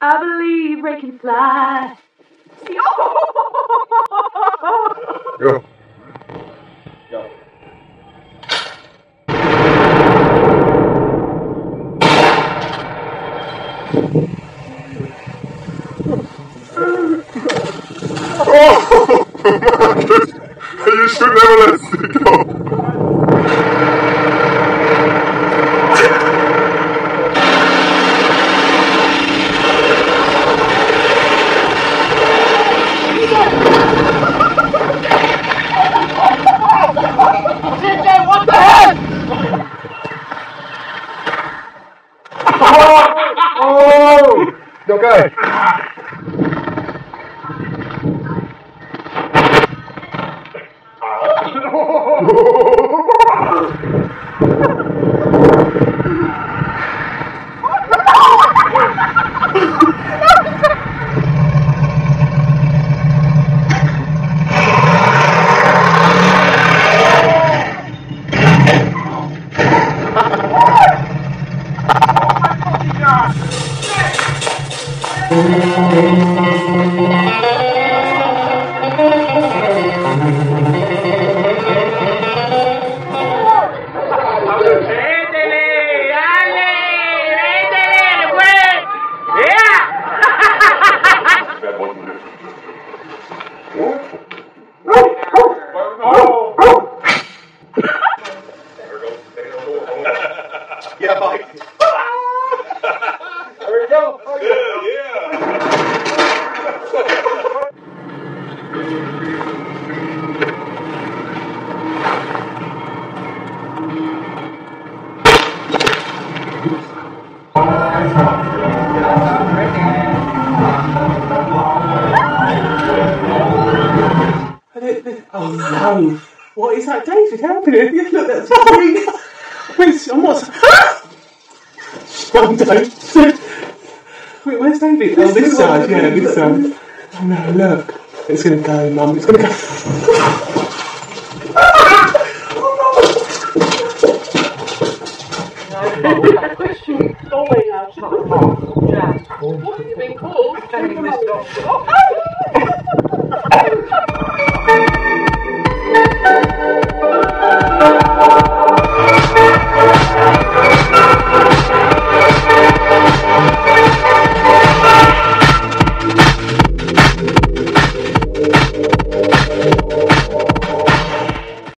I believe Ray can fly. Go. Go. you should never let Oh! Okay. ¡Véndele! Oh no! What is that, David? happening? You look at that. Wait, I'm not. Oh, don't. Wait, where's David? Oh, this side, yeah, this side. Oh no, look. It's gonna go, Mum. It's gonna go. Going outside. What have Ich bin nicht